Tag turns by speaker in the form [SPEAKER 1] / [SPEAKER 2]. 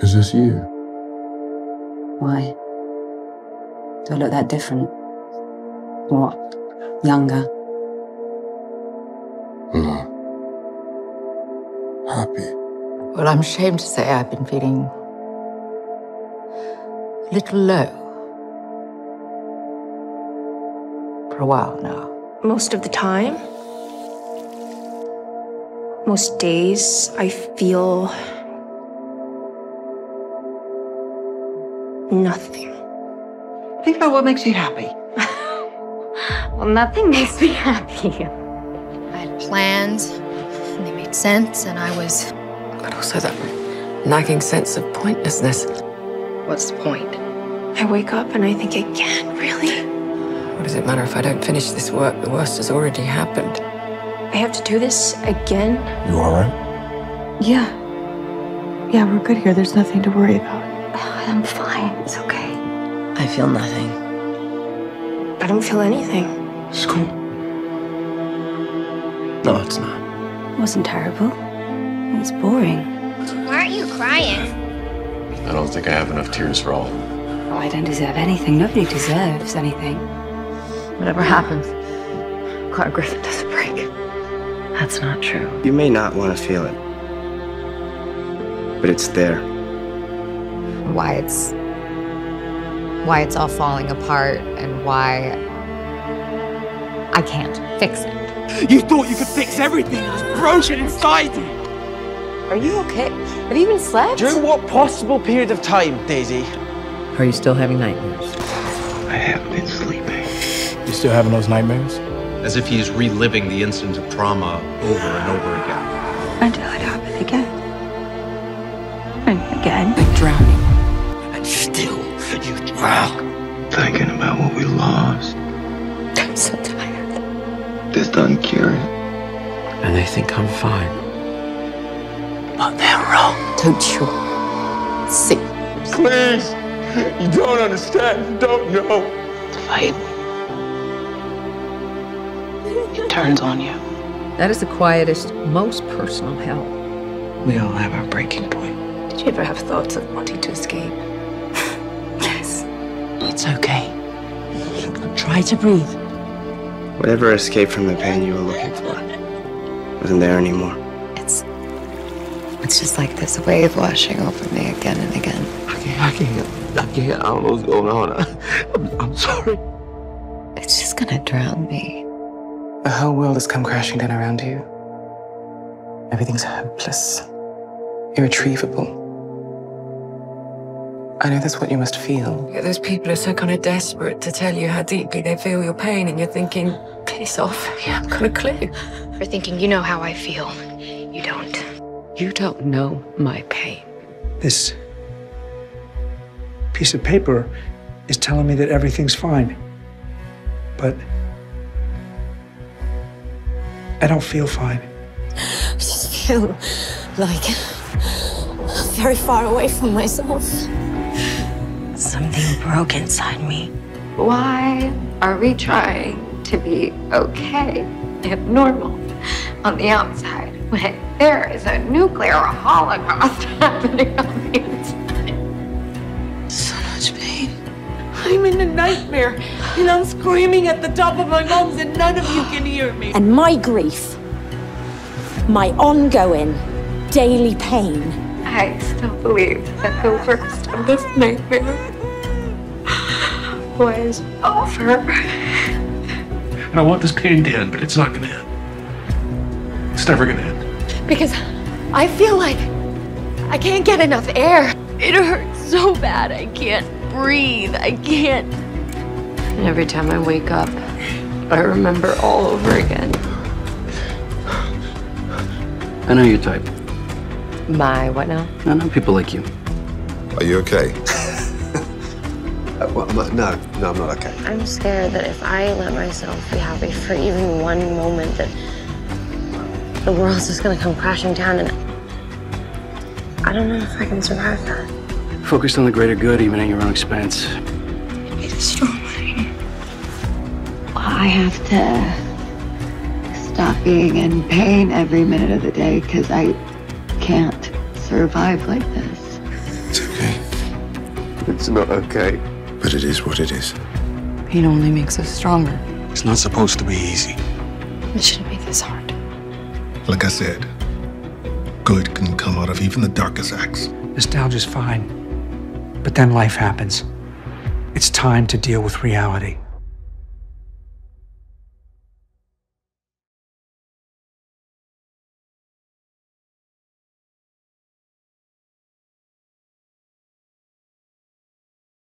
[SPEAKER 1] Is this you?
[SPEAKER 2] Why? Do I look that different? What? Younger?
[SPEAKER 1] No. Happy.
[SPEAKER 3] Well, I'm ashamed to say I've been feeling a little low for a while now.
[SPEAKER 4] Most of the time, most days, I feel nothing.
[SPEAKER 5] Think about what makes you happy.
[SPEAKER 4] Well, nothing makes me happy.
[SPEAKER 6] I had plans, and they made sense, and I was.
[SPEAKER 7] But also that nagging sense of pointlessness.
[SPEAKER 6] What's the point?
[SPEAKER 4] I wake up and I think again, really?
[SPEAKER 7] What does it matter if I don't finish this work? The worst has already happened.
[SPEAKER 4] I have to do this again?
[SPEAKER 1] You alright?
[SPEAKER 5] Yeah. Yeah, we're good here. There's nothing to worry about.
[SPEAKER 4] I'm fine. It's okay.
[SPEAKER 8] I feel nothing.
[SPEAKER 4] I don't feel anything.
[SPEAKER 8] School. No, it's not.
[SPEAKER 2] It wasn't terrible. It was boring.
[SPEAKER 9] Why aren't you crying?
[SPEAKER 1] I don't think I have enough tears for all.
[SPEAKER 2] Oh, I don't deserve anything. Nobody deserves anything.
[SPEAKER 3] Whatever happens, Clarke Griffin doesn't break.
[SPEAKER 8] That's not true. You may not want to feel it, but it's there.
[SPEAKER 6] Why it's. Why it's all falling apart, and why. I can't fix it.
[SPEAKER 10] You thought you could fix everything. It was broken inside you.
[SPEAKER 7] Are you okay? Have you even slept?
[SPEAKER 10] During what possible period of time, Daisy?
[SPEAKER 8] Are you still having nightmares?
[SPEAKER 1] I haven't been sleeping.
[SPEAKER 11] You still having those nightmares?
[SPEAKER 12] As if he is reliving the instant of trauma over and over again.
[SPEAKER 5] Until it happened again. And again.
[SPEAKER 3] Like drowning.
[SPEAKER 10] And still, you drown.
[SPEAKER 1] Thinking about what we lost.
[SPEAKER 7] I'm so tired.
[SPEAKER 1] This doesn't cure it.
[SPEAKER 8] And they think I'm fine.
[SPEAKER 10] But they're wrong.
[SPEAKER 7] Don't you see?
[SPEAKER 1] Please! You don't understand. You don't know.
[SPEAKER 5] The fight. It turns on you.
[SPEAKER 8] That is the quietest, most personal hell.
[SPEAKER 5] We all have our breaking point.
[SPEAKER 4] Did you ever have thoughts of wanting to escape?
[SPEAKER 5] Yes. It's okay. Try to breathe.
[SPEAKER 8] Whatever escape from the pain you were looking for wasn't there anymore.
[SPEAKER 6] It's. It's just like this wave washing over me again and again.
[SPEAKER 8] I can't, I can't, I can't. I don't know what's going on. I'm, I'm sorry.
[SPEAKER 6] It's just gonna drown me.
[SPEAKER 5] The whole world has come crashing down around you. Everything's hopeless, irretrievable. I know that's what you must feel.
[SPEAKER 7] Yeah, those people are so kind of desperate to tell you how deeply they feel your pain, and you're thinking, piss off. You haven't got a clue.
[SPEAKER 9] For thinking you know how I feel. You don't.
[SPEAKER 7] You don't know my pain.
[SPEAKER 11] This piece of paper is telling me that everything's fine. But I don't feel fine.
[SPEAKER 13] I just feel like very far away from myself.
[SPEAKER 5] Something broke inside me.
[SPEAKER 4] Why are we trying to be okay and normal on the outside when there is a nuclear holocaust happening on the inside?
[SPEAKER 5] So much pain.
[SPEAKER 10] I'm in a nightmare, and I'm screaming at the top of my lungs, and none of you can hear me.
[SPEAKER 13] And my grief, my ongoing daily pain,
[SPEAKER 4] I still believe that the worst of this nightmare was over.
[SPEAKER 11] And I want this pain to end, but it's not gonna end. It's never gonna end.
[SPEAKER 13] because I feel like I can't get enough air. It hurts so bad. I can't breathe. I can't.
[SPEAKER 7] And every time I wake up, I remember all over again.
[SPEAKER 14] I know your type.
[SPEAKER 7] My what now?
[SPEAKER 14] I know people like you.
[SPEAKER 1] Are you okay?
[SPEAKER 8] Uh, well, I'm- no, no, I'm not okay.
[SPEAKER 9] I'm scared that if I let myself be happy for even one moment, that the world's just gonna come crashing down, and I don't know if I can survive that.
[SPEAKER 14] Focused on the greater good, even at your own expense.
[SPEAKER 5] It is strong.
[SPEAKER 2] I have to stop being in pain every minute of the day because I can't survive like this.
[SPEAKER 15] It's okay.
[SPEAKER 16] It's not okay.
[SPEAKER 15] But it is what it is.
[SPEAKER 17] Pain only makes us stronger.
[SPEAKER 15] It's not supposed to be easy.
[SPEAKER 17] It shouldn't be this hard.
[SPEAKER 15] Like I said, good can come out of even the darkest acts.
[SPEAKER 11] Nostalgia's fine. But then life happens. It's time to deal with reality.